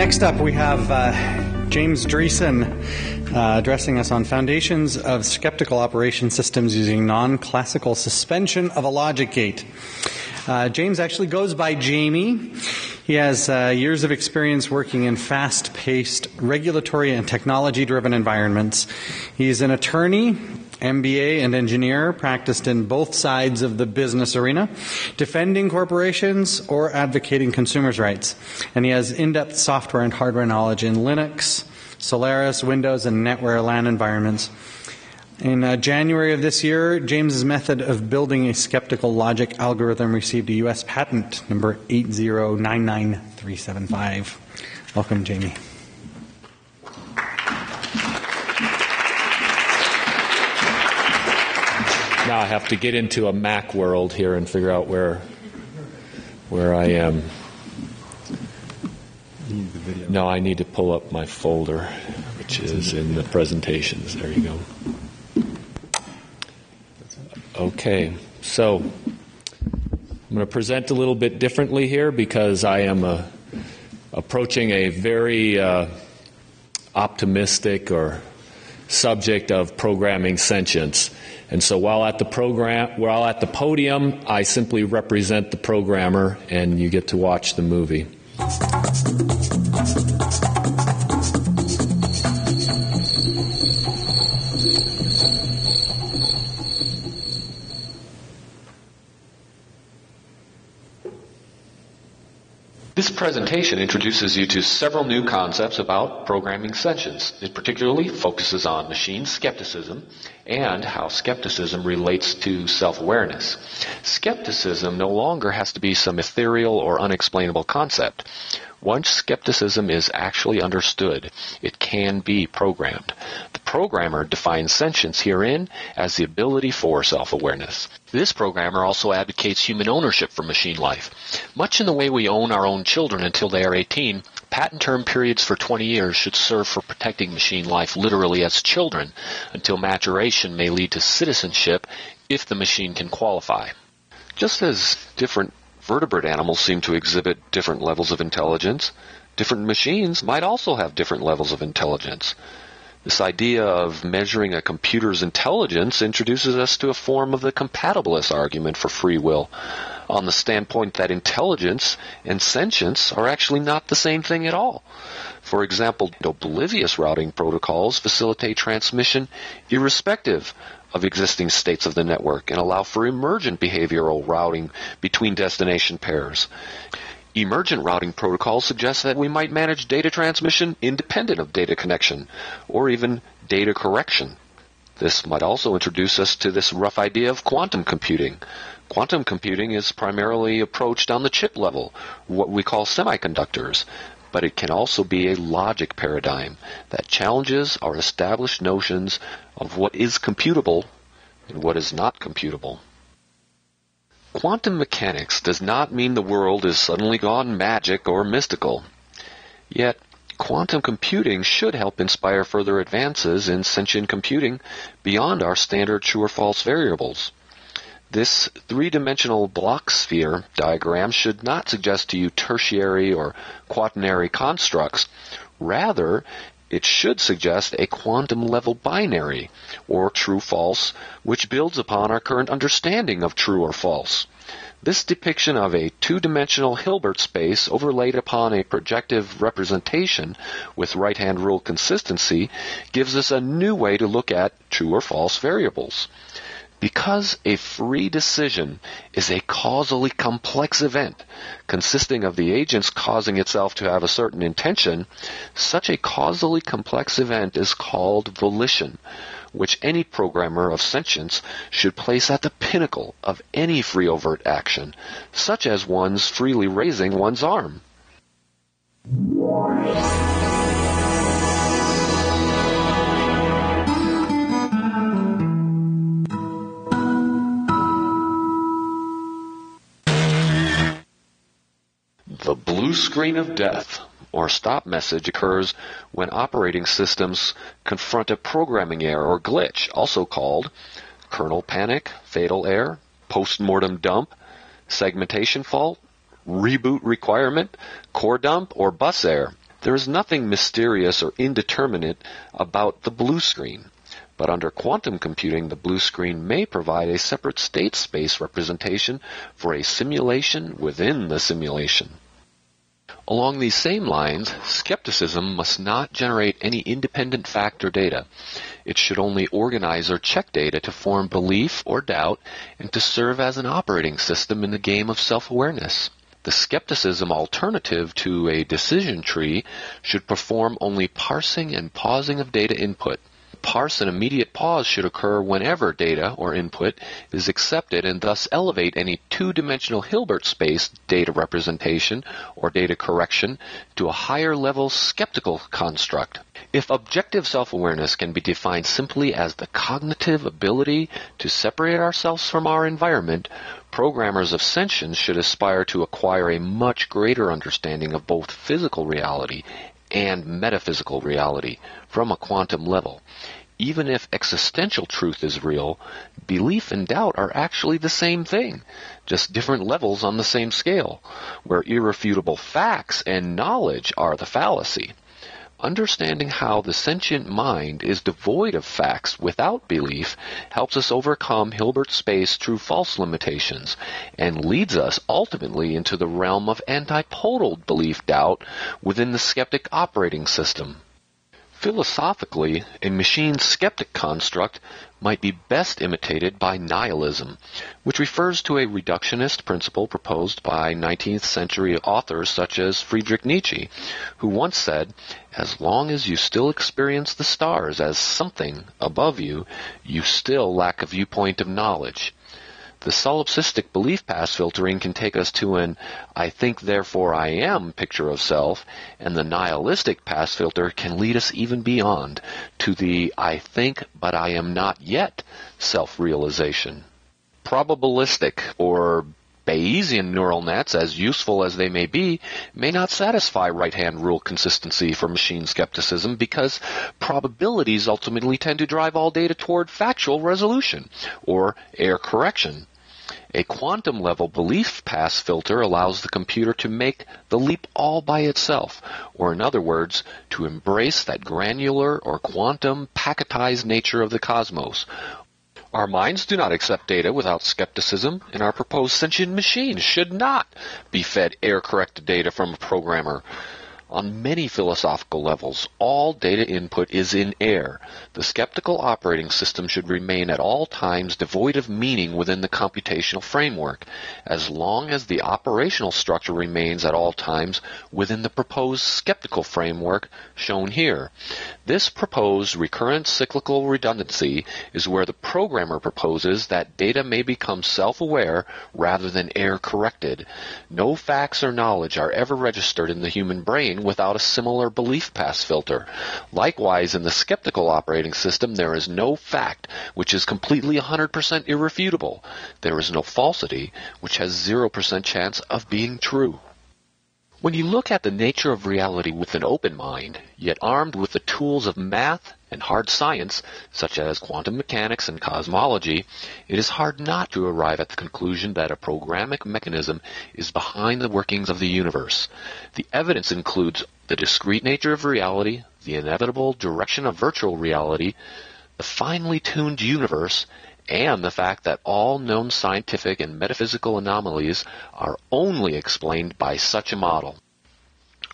Next up, we have uh, James Driessen uh, addressing us on foundations of skeptical operation systems using non classical suspension of a logic gate. Uh, James actually goes by Jamie. He has uh, years of experience working in fast paced, regulatory, and technology driven environments. He's an attorney, MBA, and engineer, practiced in both sides of the business arena, defending corporations or advocating consumers' rights. And he has in depth software and hardware knowledge in Linux, Solaris, Windows, and NetWare LAN environments. In uh, January of this year, James's method of building a skeptical logic algorithm received a U.S. patent number 8099375. Welcome, Jamie. Now I have to get into a Mac world here and figure out where where I am. No, I need to pull up my folder, which is in the presentations. There you go. Okay, so I'm going to present a little bit differently here because I am uh, approaching a very uh, optimistic or subject of programming sentience. And so while at the program, while at the podium, I simply represent the programmer, and you get to watch the movie. Presentation introduces you to several new concepts about programming sentience. It particularly focuses on machine skepticism and how skepticism relates to self-awareness. Skepticism no longer has to be some ethereal or unexplainable concept. Once skepticism is actually understood, it can be programmed. Programmer defines sentience herein as the ability for self-awareness. This programmer also advocates human ownership for machine life. Much in the way we own our own children until they are 18, patent term periods for 20 years should serve for protecting machine life literally as children until maturation may lead to citizenship if the machine can qualify. Just as different vertebrate animals seem to exhibit different levels of intelligence, different machines might also have different levels of intelligence. This idea of measuring a computer's intelligence introduces us to a form of the compatibilist argument for free will, on the standpoint that intelligence and sentience are actually not the same thing at all. For example, oblivious routing protocols facilitate transmission irrespective of existing states of the network and allow for emergent behavioral routing between destination pairs. Emergent routing protocols suggest that we might manage data transmission independent of data connection, or even data correction. This might also introduce us to this rough idea of quantum computing. Quantum computing is primarily approached on the chip level, what we call semiconductors, but it can also be a logic paradigm that challenges our established notions of what is computable and what is not computable. Quantum mechanics does not mean the world is suddenly gone magic or mystical. Yet, quantum computing should help inspire further advances in sentient computing beyond our standard true or false variables. This three-dimensional Bloch sphere diagram should not suggest to you tertiary or quaternary constructs. Rather, it should suggest a quantum level binary, or true-false, which builds upon our current understanding of true or false. This depiction of a two-dimensional Hilbert space overlaid upon a projective representation with right-hand rule consistency gives us a new way to look at true or false variables. Because a free decision is a causally complex event consisting of the agent's causing itself to have a certain intention, such a causally complex event is called volition, which any programmer of sentience should place at the pinnacle of any free overt action, such as one's freely raising one's arm. Screen of death or stop message occurs when operating systems confront a programming error or glitch, also called kernel panic, fatal error, post-mortem dump, segmentation fault, reboot requirement, core dump, or bus error. There is nothing mysterious or indeterminate about the blue screen. But under quantum computing, the blue screen may provide a separate state space representation for a simulation within the simulation. Along these same lines, skepticism must not generate any independent fact or data. It should only organize or check data to form belief or doubt and to serve as an operating system in the game of self-awareness. The skepticism alternative to a decision tree should perform only parsing and pausing of data input parse an immediate pause should occur whenever data or input is accepted and thus elevate any two-dimensional Hilbert space data representation or data correction to a higher level skeptical construct. If objective self-awareness can be defined simply as the cognitive ability to separate ourselves from our environment, programmers of sentience should aspire to acquire a much greater understanding of both physical reality and metaphysical reality from a quantum level. Even if existential truth is real, belief and doubt are actually the same thing, just different levels on the same scale, where irrefutable facts and knowledge are the fallacy. Understanding how the sentient mind is devoid of facts without belief helps us overcome Hilbert space true false limitations and leads us ultimately into the realm of antipodal belief doubt within the skeptic operating system. Philosophically, a machine skeptic construct might be best imitated by nihilism, which refers to a reductionist principle proposed by 19th century authors such as Friedrich Nietzsche, who once said, As long as you still experience the stars as something above you, you still lack a viewpoint of knowledge. The solipsistic belief path filtering can take us to an I think therefore I am picture of self, and the nihilistic path filter can lead us even beyond to the I think but I am not yet self-realization. Probabilistic or Bayesian neural nets, as useful as they may be, may not satisfy right-hand rule consistency for machine skepticism because probabilities ultimately tend to drive all data toward factual resolution or error correction. A quantum level belief pass filter allows the computer to make the leap all by itself, or in other words, to embrace that granular or quantum packetized nature of the cosmos. Our minds do not accept data without skepticism, and our proposed sentient machines should not be fed error corrected data from a programmer. On many philosophical levels, all data input is in air. The skeptical operating system should remain at all times devoid of meaning within the computational framework, as long as the operational structure remains at all times within the proposed skeptical framework shown here. This proposed recurrent cyclical redundancy is where the programmer proposes that data may become self-aware rather than error corrected. No facts or knowledge are ever registered in the human brain without a similar belief pass filter. Likewise, in the skeptical operating system, there is no fact which is completely 100% irrefutable. There is no falsity which has 0% chance of being true. When you look at the nature of reality with an open mind, yet armed with the tools of math and hard science, such as quantum mechanics and cosmology, it is hard not to arrive at the conclusion that a programmatic mechanism is behind the workings of the universe. The evidence includes the discrete nature of reality, the inevitable direction of virtual reality, the finely tuned universe, and the fact that all known scientific and metaphysical anomalies are only explained by such a model.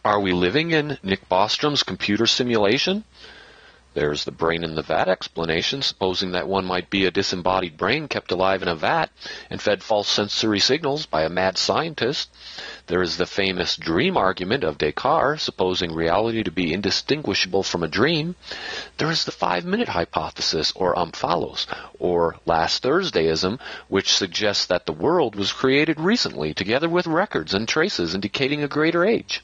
Are we living in Nick Bostrom's computer simulation? There's the brain in the vat explanation, supposing that one might be a disembodied brain kept alive in a vat and fed false sensory signals by a mad scientist. There is the famous dream argument of Descartes, supposing reality to be indistinguishable from a dream. There is the five-minute hypothesis, or omphalos, or last Thursdayism, which suggests that the world was created recently, together with records and traces indicating a greater age.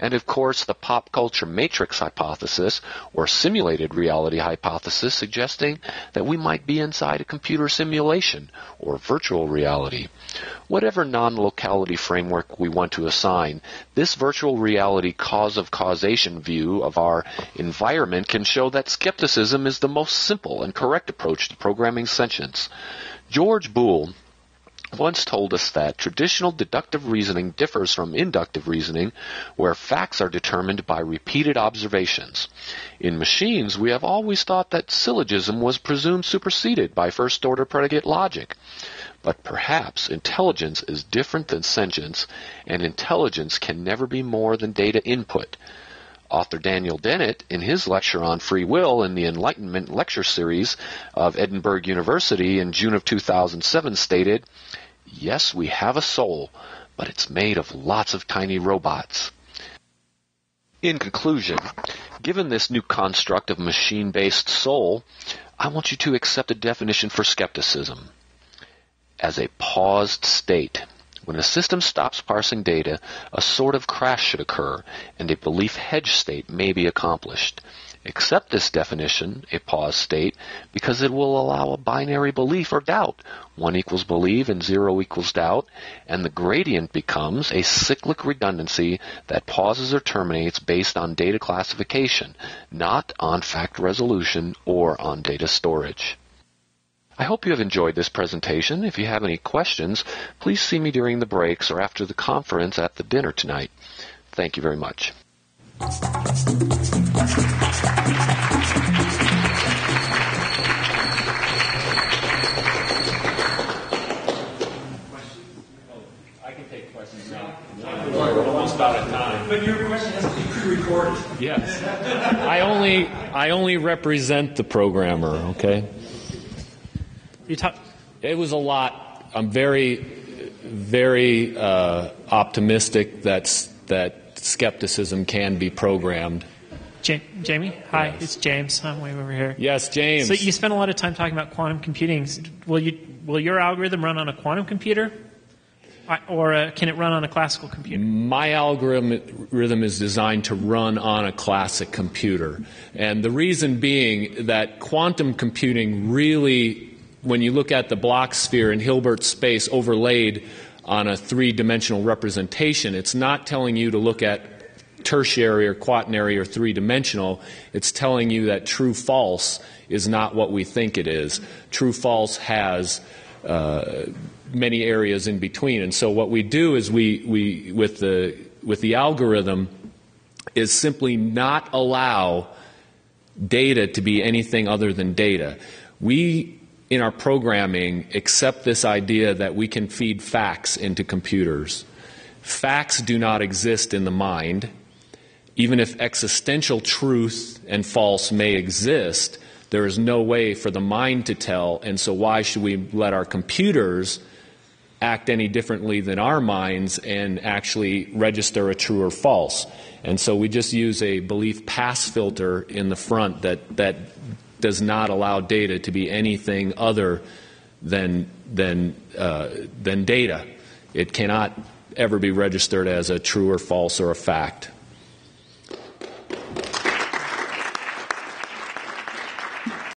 And of course, the pop culture matrix hypothesis, or simulated reality hypothesis, suggesting that we might be inside a computer simulation, or virtual reality. Whatever non-locality framework we want to assign, this virtual reality cause of causation view of our environment can show that skepticism is the most simple and correct approach to programming sentience. George Boole, once told us that traditional deductive reasoning differs from inductive reasoning, where facts are determined by repeated observations. In machines, we have always thought that syllogism was presumed superseded by first order predicate logic. But perhaps intelligence is different than sentience, and intelligence can never be more than data input. Author Daniel Dennett, in his lecture on free will in the Enlightenment lecture series of Edinburgh University in June of 2007, stated, Yes, we have a soul, but it's made of lots of tiny robots. In conclusion, given this new construct of machine based soul, I want you to accept a definition for skepticism as a paused state. When a system stops parsing data, a sort of crash should occur, and a belief hedge state may be accomplished. Accept this definition, a pause state, because it will allow a binary belief or doubt. 1 equals believe and 0 equals doubt, and the gradient becomes a cyclic redundancy that pauses or terminates based on data classification, not on fact resolution or on data storage. I hope you have enjoyed this presentation. If you have any questions, please see me during the breaks or after the conference at the dinner tonight. Thank you very much. I can take questions now. We're almost out of time. But your question has to be pre-recorded. Yes. I only I only represent the programmer, okay? You talk. It was a lot. I'm very, very uh, optimistic that that skepticism can be programmed. Ja- Jamie, hi, Yes. it's James. I'm way over here. Yes, James. So you spent a lot of time talking about quantum computing. Will you will your algorithm run on a quantum computer, or uh, can it run on a classical computer? My algorithm is designed to run on a classic computer. And the reason being that quantum computing really, when you look at the Bloch sphere in Hilbert space overlaid on a three dimensional representation, it's not telling you to look at tertiary or quaternary or three dimensional. It's telling you that true false is not what we think it is. True false has uh, many areas in between. And so what we do is we, we with the with the algorithm is simply not allow data to be anything other than data. We in our programming accept this idea that we can feed facts into computers. Facts do not exist in the mind. Even if existential truth and false may exist, there is no way for the mind to tell, and so why should we let our computers act any differently than our minds and actually register a true or false? And so we just use a belief pass filter in the front that, that does not allow data to be anything other than, than, uh, than data. It cannot ever be registered as a true or false or a fact.